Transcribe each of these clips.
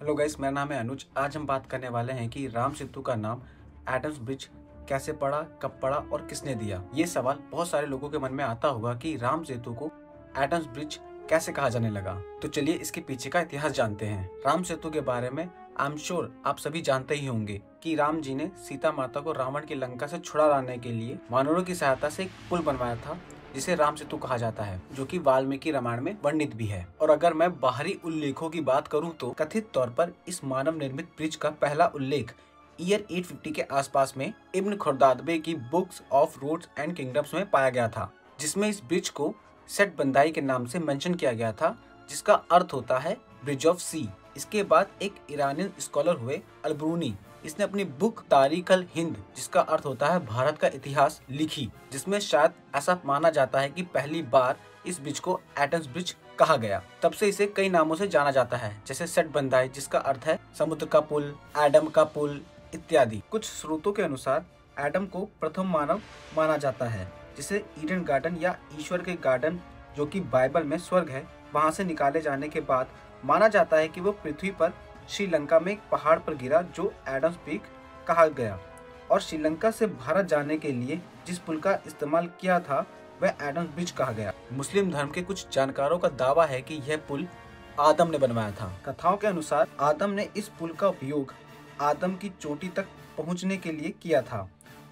Hello guys मेरा नाम है अनुज। आज हम बात करने वाले हैं कि राम सेतु का नाम एडम्स ब्रिज कैसे पड़ा, कब पड़ा और किसने दिया? ये सवाल बहुत सारे लोगों के मन में आता होगा कि राम सेतु को एडम्स ब्रिज कैसे कहा जाने लगा। तो चलिए इसके पीछे का इतिहास जानते हैं। राम सेतु के बारे में आई एम श्योर आप सभी जानते ही होंगे कि राम जी ने सीता माता को रावण की लंका से छुड़ा लाने के लिए वानरों की सहायता से एक पुल बनवाया था। जिसे राम सेतु कहा जाता है, जो कि वाल्मीकि रामायण में वर्णित भी है। और अगर मैं बाहरी उल्लेखों की बात करूँ तो कथित तौर पर इस मानव निर्मित ब्रिज का पहला उल्लेख ईयर 850 के आसपास में इब्न खुरदादबे की books of roads and kingdoms में पाया गया था, जिसमें इस ब्रिज को सेट बंदाई के नाम से मेंशन किया गया था, जिसका अर्थ होता है ब्रिज ऑफ़ सी। इसके बाद एक ईरानियन स्कॉलर हुए अलब्रूनी। इसने अपनी बुक तारीखल हिंद, जिसका अर्थ होता है भारत का इतिहास, लिखी, जिसमें शायद ऐसा माना जाता है कि पहली बार इस ब्रिज को एटम्स ब्रिज कहा गया। तब से इसे कई नामों से जाना जाता है, जैसे सेट बंदाई जिसका अर्थ है समुद्र का पुल, एडम का पुल इत्यादि। कुछ स्रोतों के अनुसार, एडम को प्रथम मानव माना जाता है, जिसे ईडन गार्डन या ईश्वर के गार्डन, जो कि बाइबल में स्वर्ग है, वहाँ से निकाले जाने के बाद माना जाता है कि वो पृथ्वी पर श्रीलंका में एक पहाड़ पर गिरा जो एडम्स पीक कहा गया। और श्रीलंका से भारत जाने के लिए जिस पुल का इस्तेमाल किया था वह एडम्स ब्रिज कहा गया। मुस्लिम धर्म के कुछ जानकारों का दावा है कि यह पुल आदम ने बनवाया था। कथाओं के अनुसार आदम ने इस पुल का उपयोग आदम की चोटी तक पहुँचने के लिए किया था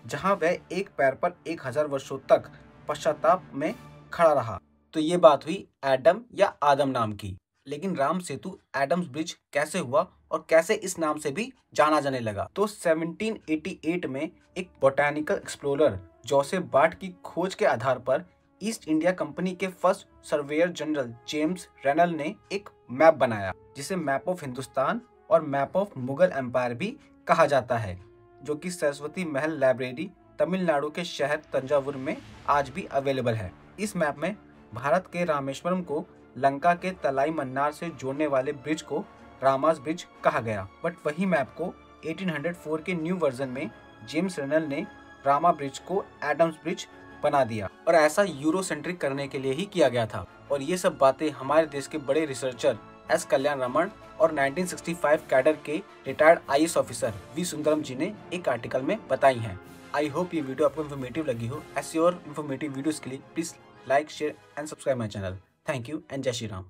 जहाँ वह एक पैर पर एक हज़ार वर्षों तक पश्चाताप में खड़ा रहा। तो ये बात हुई एडम या आदम नाम की। लेकिन राम सेतु एडम्स ब्रिज कैसे हुआ और कैसे इस नाम से भी जाना जाने लगा? तो 1788 में एक बोटानिकल एक्सप्लोरर जोसेफ बाट की खोज के आधार पर ईस्ट इंडिया कंपनी के first surveyor general James Rennell ने एक मैप बनाया, जिसे मैप ऑफ़ हिंदुस्तान और मैप ऑफ़ मुगल एम्पायर भी कहा जाता है, जो कि सरस्वती महल लाइब्रेरी तमिलनाडु के शहर तंजावुर में आज भी अवेलेबल है। इस मैप में भारत के रामेश्वरम को लंका के तलाई मन्नार से जोड़ने वाले ब्रिज को रामास ब्रिज कहा गया। बट वही मैप को 1804 के न्यू वर्जन में जेम्स रेनल ने रामा ब्रिज को एडम्स ब्रिज बना दिया और ऐसा यूरोसेंट्रिक करने के लिए ही किया गया था। और ये सब बातें हमारे देश के बड़े रिसर्चर एस कल्याण रमन और 1965 कैडर के retired I officer V Sundaram ji ने एक आर्टिकल में बताई हैं। आई होप ये वीडियो आपको इन्फॉर्मेटिव लगी हो। ऐसी और इन्फॉर्मेटिव वीडियोस के लिए please like share and subscribe my channel thank you and जय श्री राम